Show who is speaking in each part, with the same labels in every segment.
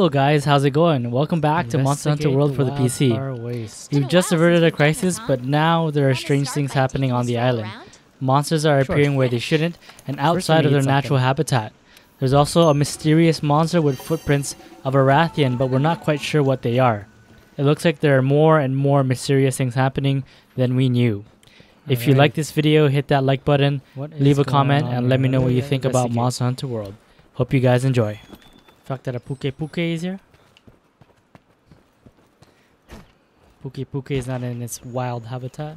Speaker 1: Hello guys, how's it going? Welcome back to Monster Hunter World for the PC. We've just averted a crisis, but now there are strange things happening on the island. Monsters are appearing where they shouldn't and outside of their natural habitat. There's also a mysterious monster with footprints of a Rathian, but we're not quite sure what they are. It looks like there are more and more mysterious things happening than we knew. If you like this video, hit that like button, leave a comment, and let me know what you think about Monster Hunter World. Hope you guys enjoy. Fact that a Pukei-Pukei is here. Pukei-Pukei is not in its wild habitat.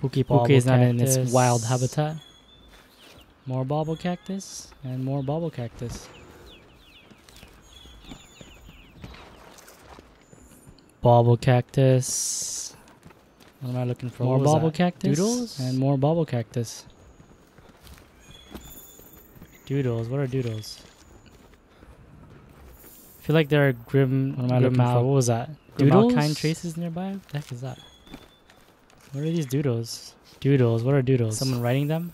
Speaker 1: Pukei-Pukei is not in its wild habitat. More bauble cactus and more bauble cactus. Bauble cactus. What am I looking for? More bauble cactus doodles and more bauble cactus. Doodles. What are doodles? I feel like there are grim. What am I looking for? What was that? Doodles? kind traces nearby. What the heck is that? What are these doodles? Doodles. What are doodles? Someone writing them?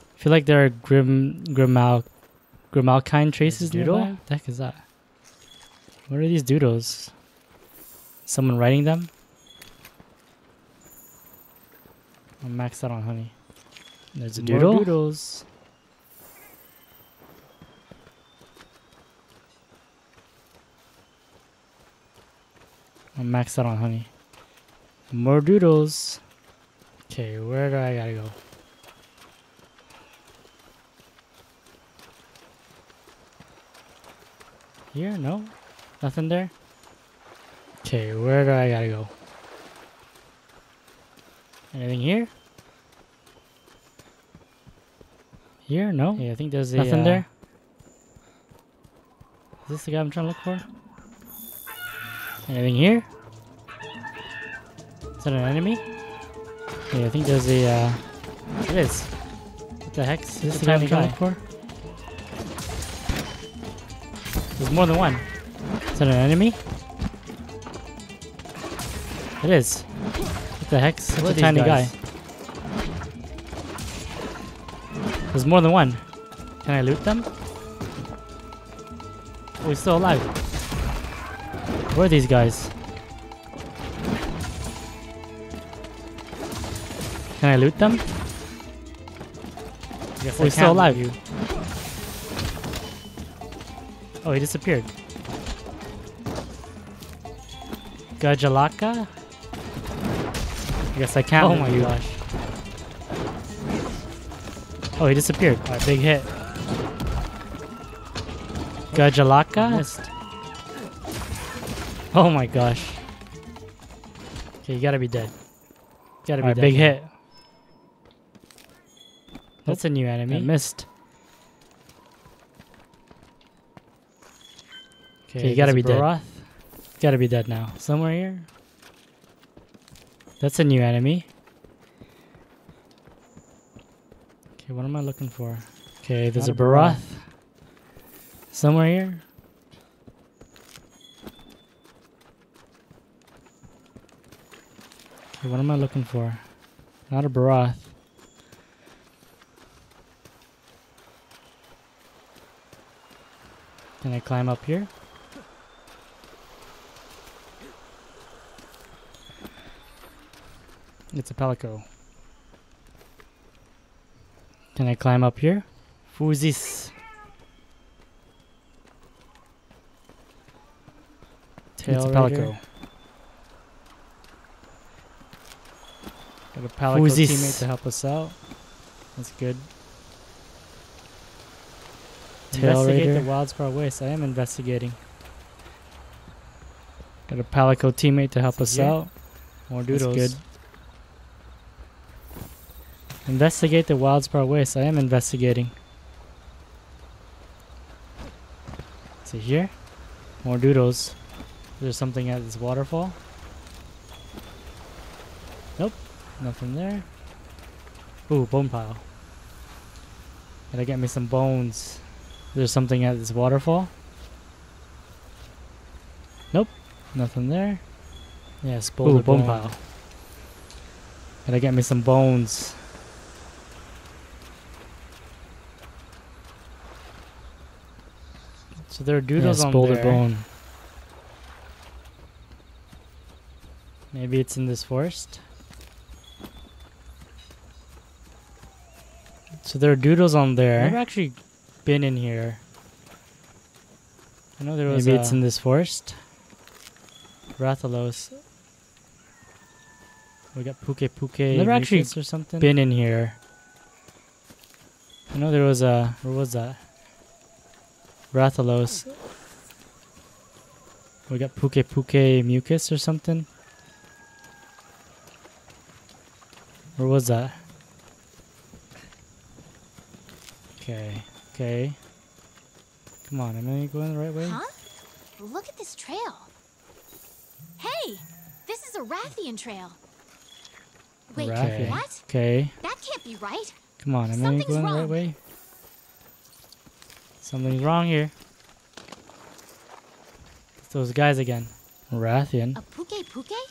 Speaker 1: I feel like there are grim grimal Grimalkyne traces Doodle? nearby. What the heck is that? What are these doodles? Someone writing them? I'm maxed out on honey. There's a doodle. More doodles. I'm maxed out on honey. More doodles. Okay, where do I gotta go? Here? No? Nothing there? Okay, where do I gotta go? Anything here? Here? No? Yeah, I think there's a, Nothing uh, there? Is this the guy I'm trying to look for? Anything here? Is that an enemy? Yeah, I think there's a, uh... It is. What the heck? Is this the guy I'm trying to look for? There's more than one. Is that an enemy? It is. What the heck? Such what a tiny guys? guy. There's more than one. Can I loot them? Oh, he's still alive. Where are these guys? Can I loot them? Yes, oh, he's still alive. You. Oh, he disappeared. Gajalaka? I guess I can't. Oh my gosh. Oh, he disappeared. Alright, big hit. Gajalaka? Oh my gosh. Okay, you gotta be dead. You gotta be dead. big hit. That's a new enemy. I missed. Okay, you gotta be dead. You gotta be dead now. Somewhere here? That's a new enemy. Okay, what am I looking for? Okay, there's Not a Barroth. Somewhere here. Okay, what am I looking for? Not a Barroth. Can I climb up here? It's a palico. Can I climb up here? This? Tail it's a palico. Got a palico Who's teammate to help us out. That's good. Tail Investigate Raider. the Wildspire Waste. I am investigating. Got a palico teammate to help us yeah. out. More doodles. That's good. Investigate the Wildspire Waste. I am investigating. See here? More doodles. There's something at this waterfall. Nope. Nothing there. Ooh, bone pile. Gotta get me some bones. There's something at this waterfall. Nope. Nothing there. Yes, boulder Ooh, bone, bone pile. Gotta get me some bones. So there are doodles yeah, on there. bone. Maybe it's in this forest. So there are doodles on there. I've actually been in here. I know there was Maybe it's in this forest. Rathalos. We got Pukei-Pukei. Never actually or something. been in here. I know there was a. Where was that? Rathalos. We got Pukei-Pukei mucus or something. Where was that? Okay. Okay. Come on, am I going the right way?
Speaker 2: Huh? Look at this trail. Hey, this is a Rathian trail. Wait,
Speaker 1: Rathian.
Speaker 2: what?
Speaker 1: Okay.
Speaker 2: That can't be right.
Speaker 1: Come on, am Something's I going wrong. the right way? Something's wrong here. It's those guys again. Rathian.
Speaker 2: A Pukei-Pukei?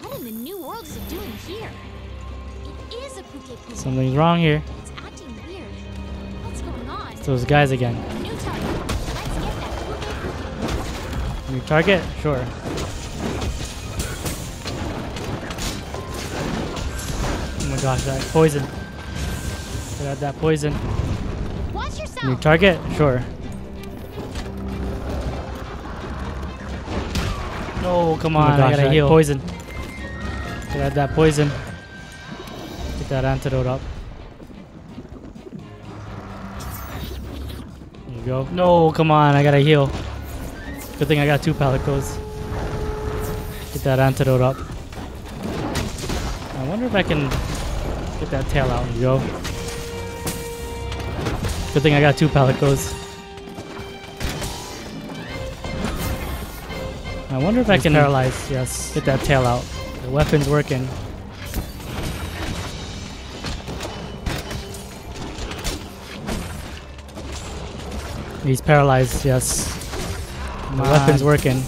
Speaker 2: What in the new world is it doing here? It is a Puke Puke.
Speaker 1: Something's wrong here.
Speaker 2: It's acting weird. What's going on?
Speaker 1: It's those guys again.
Speaker 2: New target. Let's get that Puke Puke.
Speaker 1: New target? Sure. Oh my gosh, that poison. Got that poison.
Speaker 2: Watch yourself.
Speaker 1: New target? Sure. No, come oh on, oh gosh, I gotta heal. Poison. Got that poison. Get that antidote up. There you go. No, come on, I gotta heal. Good thing I got two palicos. Get that antidote up. I wonder if I can Get that tail out. There you go. Good thing I got two palicos. I wonder if I can paralyze. Yes. Get that tail out. The weapon's working. He's paralyzed. Yes. The weapon's working.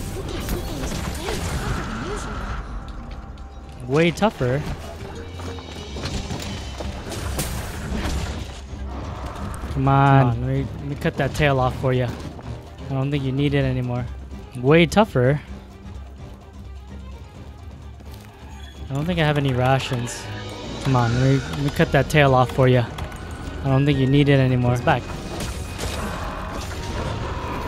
Speaker 1: Way tougher. Come on. Come on let, me, let me cut that tail off for you. I don't think you need it anymore. Way tougher. I don't think I have any rations. Come on, let me, let me cut that tail off for you. I don't think you need it anymore. It's back.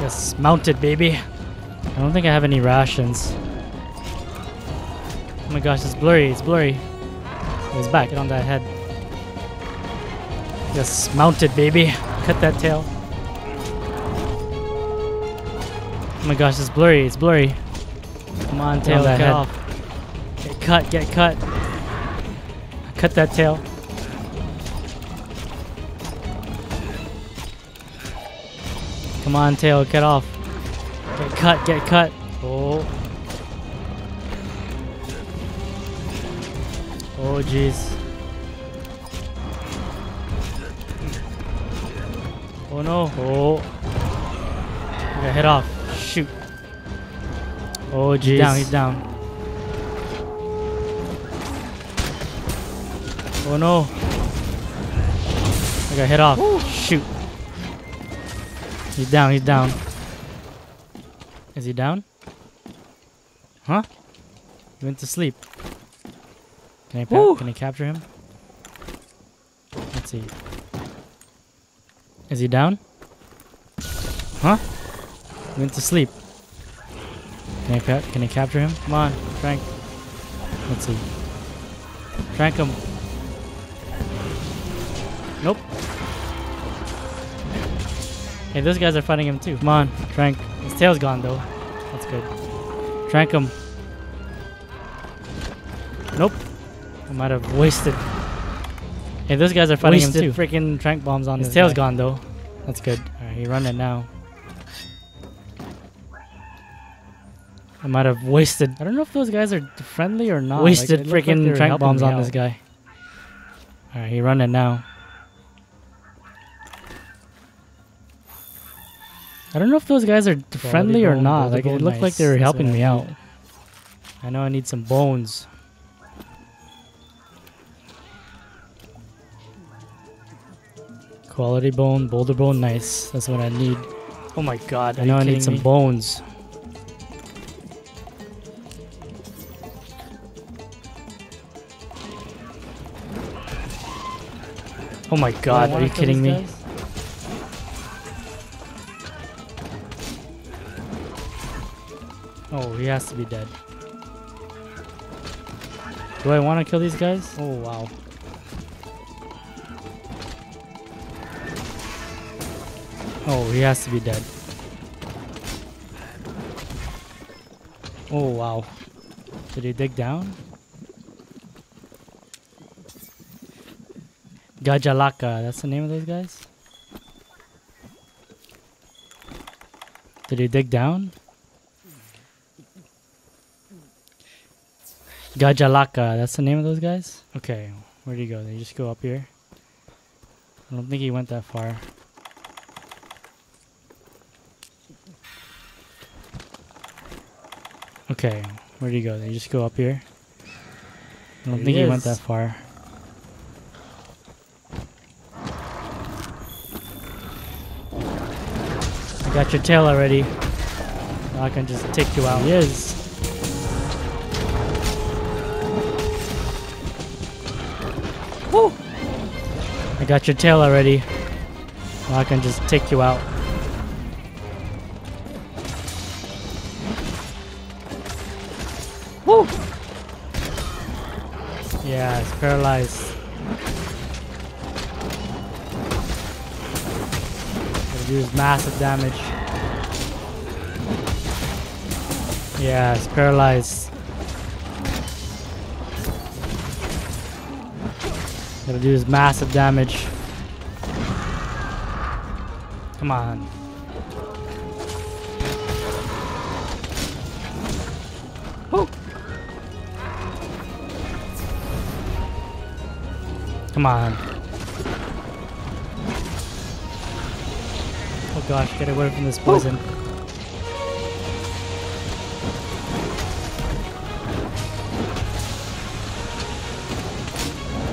Speaker 1: Yes, mounted, baby. I don't think I have any rations. Oh my gosh, it's blurry. It's blurry. It's back. Get on that head. Yes, mounted, baby. Cut that tail. Oh my gosh, it's blurry. It's blurry. Come on, tail, get head. off. Get cut, get cut. Cut that tail. Come on, tail, get off. Get cut, get cut. Oh. Oh, jeez. Oh no. Oh. I got hit off. Shoot. Oh jeez. He's down, he's down. Oh no. I got hit off. Ooh. Shoot. He's down, he's down. Is he down? Huh? He went to sleep. Can I, can I capture him? Let's see. Is he down? Huh? Went to sleep. Can I, can I capture him? Come on, Trank. Let's see. Trank him. Nope. Hey, those guys are fighting him too. Come on, Trank. His tail's gone though. That's good. Trank him. Nope. I might have wasted Hey, those guys are fighting Wasted him too. freaking trank bombs on his tail's guy. gone though. That's good. Alright, he running now. I might have wasted. I don't know if those guys are friendly or not. Wasted like, freaking like trank bombs on out. this guy. Alright, he running now. I don't know if those guys are friendly or not. Like it looked nice. like they were helping me out. I know I need some bones. Quality bone, boulder bone, nice. That's what I need. Oh my god, I know I need some me? bones. Oh my god, are you kidding me? Guys? Oh, he has to be dead. Do I want to kill these guys? Oh, wow. Oh, he has to be dead. Oh, wow. Did he dig down? Gajalaka, that's the name of those guys? Did he dig down? Gajalaka, that's the name of those guys? Okay, where do you go? They just go up here? I don't think he went that far. Okay, where do you go? You just go up here? I don't think he, he went that far. I got your tail already. Now I can just take you out. He is. Woo! I got your tail already. Now I can just take you out. Woo! Yeah, it's paralyzed. It deals massive damage. Yeah, it's paralyzed. Gonna do massive damage. Come on. Come on. Oh gosh, get away from this poison.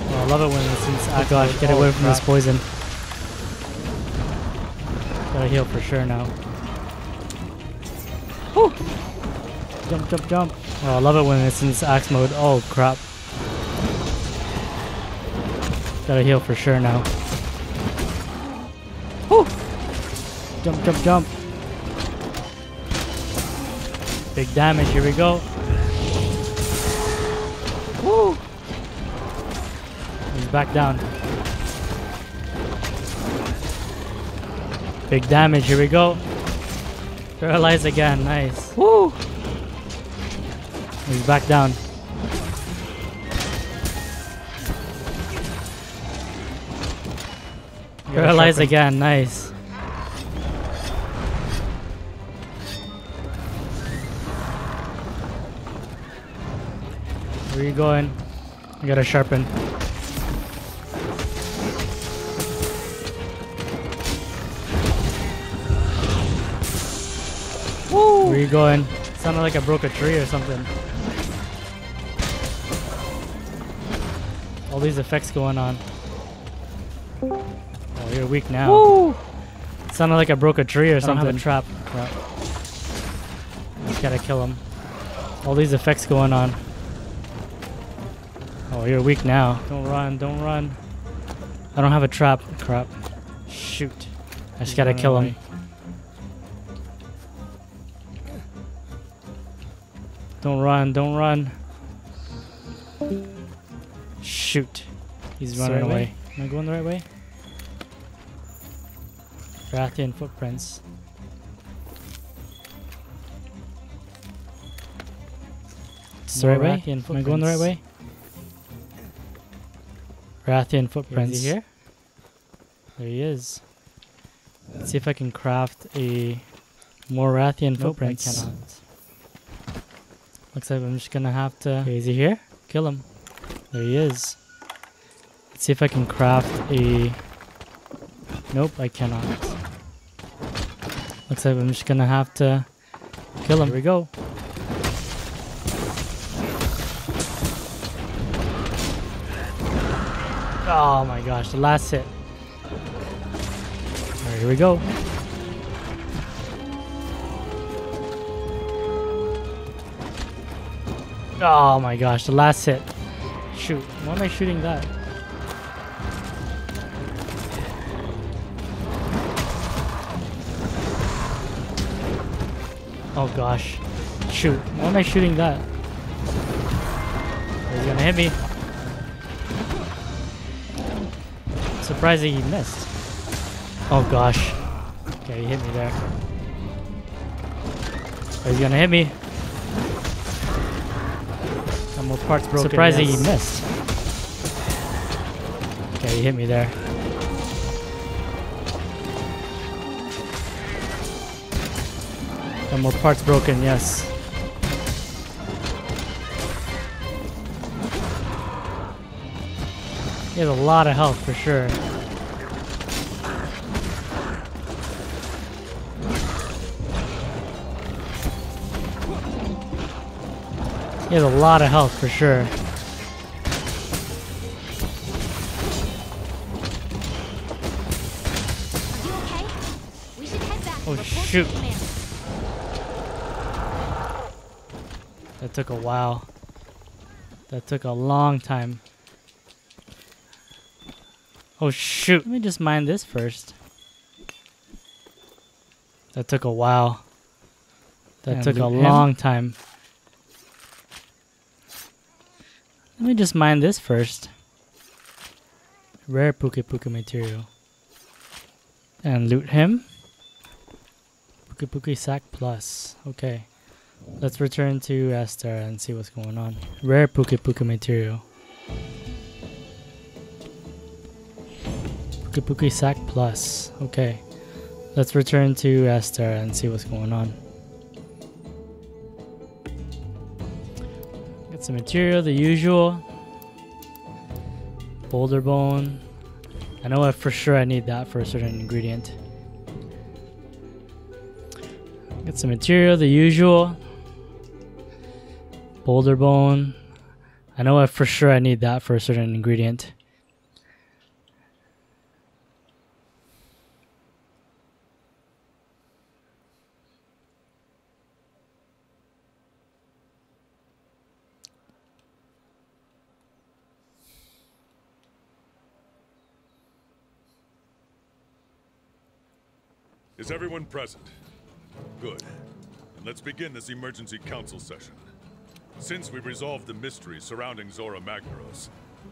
Speaker 1: Oh, I love it when this Oh gosh, get away from crap. this poison. Gotta heal for sure now. Woo! Jump, jump, jump. Oh, I love it when it's in this axe mode. Oh crap. Gotta heal for sure now. Woo! Jump, jump, jump. Big damage, here we go. Woo! He's back down. Big damage, here we go. Paralyze again, nice. Woo! He's back down. Paralyze again, nice. Where are you going? I gotta sharpen. Where you going? Sounded like I broke a tree or something. All these effects going on. You're weak now. Woo! Sounded like I broke a tree or I something. I don't have a trap. Crap. Just gotta kill him. All these effects going on. Oh, you're weak now. Don't run, don't run. I don't have a trap. Crap. Shoot. I just gotta kill him. Don't run, don't run. Shoot. He's running right away. Am I going the right way? Rathian footprints. It's the right way? Am I going the right way? Rathian footprints. Is he here? There he is. Let's see if I can craft a more Rathian nope, footprints. I cannot. Looks like I'm just gonna have to... Okay, is he here? Kill him. There he is. Let's see if I can craft a... Nope, I cannot. Looks like I'm just gonna have to kill him. Here we go. Oh my gosh, the last hit. Right, here we go. Oh my gosh, the last hit. Shoot, why am I shooting that? Oh gosh. Shoot, why am I shooting that? He's gonna hit me. Surprising he missed. Oh gosh. Okay, he hit me there. He's gonna hit me. Got more parts broken. Surprising yes. he missed. Okay, he hit me there. More parts broken, yes. He has a lot of health for sure. He has a lot of health for sure. Oh shoot. Took a while. That took a long time. Oh shoot. Let me just mine this first. That took a while. That and took a him. long time. Let me just mine this first. Rare Pukei-Pukei material. And loot him. Pukei-Pukei sack plus. Okay. Let's return to Astera and see what's going on. Rare Pukei-Pukei material. Pukei-Pukei Sack Plus. Okay. Let's return to Astera and see what's going on. Get some material, the usual. Boulder bone. I know for sure I need that for a certain ingredient. Get some material, the usual. Boulder bone. I know for sure I need that for a certain ingredient.
Speaker 3: Is everyone present? Good. And let's begin this emergency council session. Since we resolved the mystery surrounding Zora Magdaros,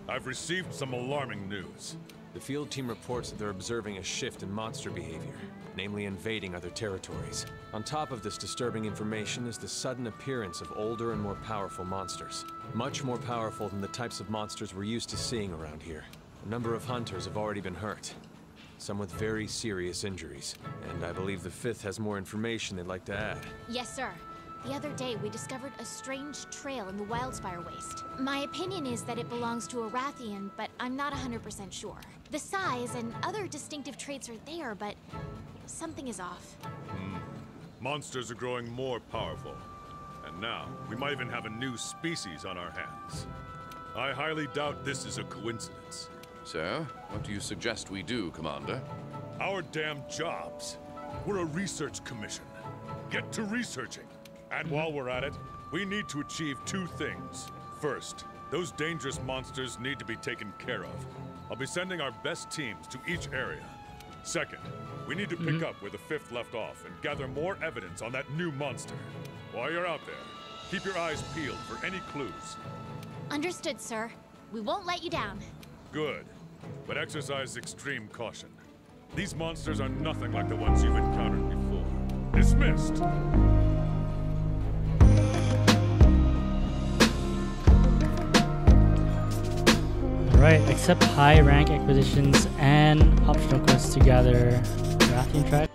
Speaker 3: I've received some alarming news.
Speaker 4: The field team reports that they're observing a shift in monster behavior, namely invading other territories. On top of this disturbing information is the sudden appearance of older and more powerful monsters. Much more powerful than the types of monsters we're used to seeing around here. A number of hunters have already been hurt, some with very serious injuries. And I believe the Fifth has more information they'd like to add.
Speaker 2: Yes, sir. The other day, we discovered a strange trail in the Wildspire Waste. My opinion is that it belongs to a Rathian, but I'm not 100% sure. The size and other distinctive traits are there, but something is off.
Speaker 3: Hmm. Monsters are growing more powerful. And now, we might even have a new species on our hands. I highly doubt this is a coincidence.
Speaker 5: So, what do you suggest we do, Commander?
Speaker 3: Our damn jobs. We're a research commission. Get to researching. And while we're at it, we need to achieve two things. First, those dangerous monsters need to be taken care of. I'll be sending our best teams to each area. Second, we need to pick mm -hmm. up where the Fifth left off and gather more evidence on that new monster. While you're out there, keep your eyes peeled for any clues.
Speaker 2: Understood, sir. We won't let you down.
Speaker 3: Good. But exercise extreme caution. These monsters are nothing like the ones you've encountered before. Dismissed!
Speaker 1: Alright, accept high rank acquisitions and optional quests to gather Rathian track.